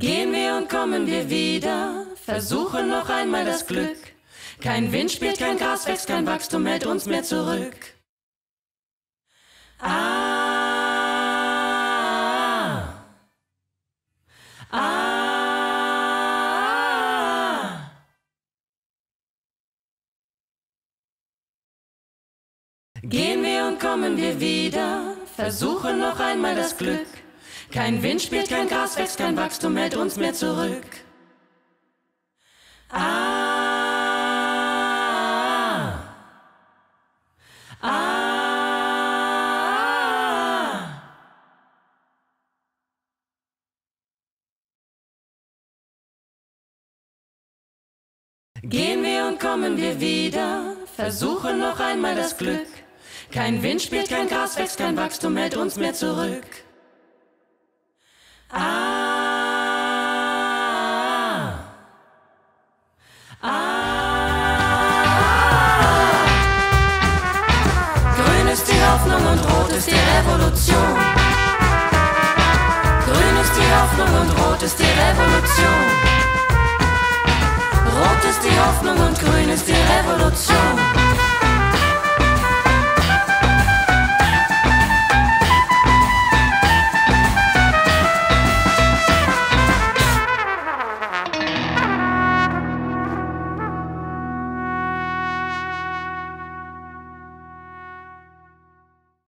Gehen wir und kommen wir wieder, versuchen noch einmal das Glück. Kein Wind spielt, kein Gras wächst, kein Wachstum hält uns mehr zurück. Ah, ah. Gehen wir und kommen wir wieder, versuchen noch einmal das Glück. Kein Wind spielt, kein Gras wächst, kein Wachstum hält uns mehr zurück. Ah, ah. Gehen wir und kommen wir wieder, versuchen noch einmal das Glück. Kein Wind spielt, kein Gras wächst, kein Wachstum hält uns mehr zurück. Hoffnung und rot ist die Revolution. Rot ist die Hoffnung und grün ist die Revolution.